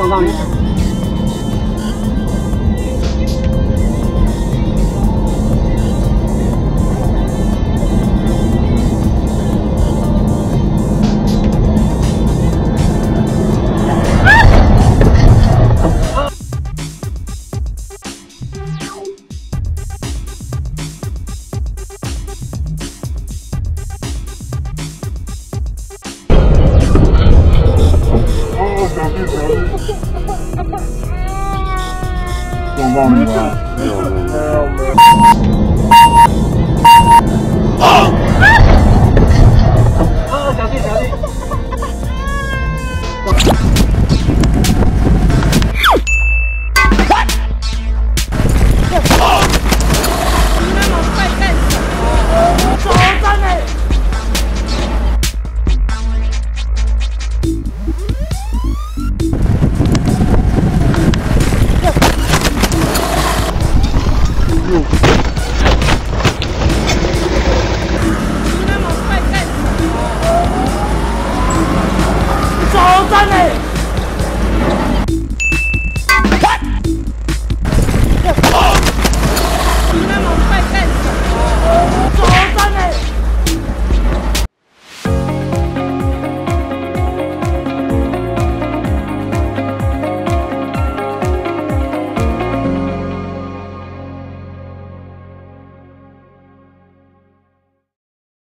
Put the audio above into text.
我告诉。Don't man. Hell. you.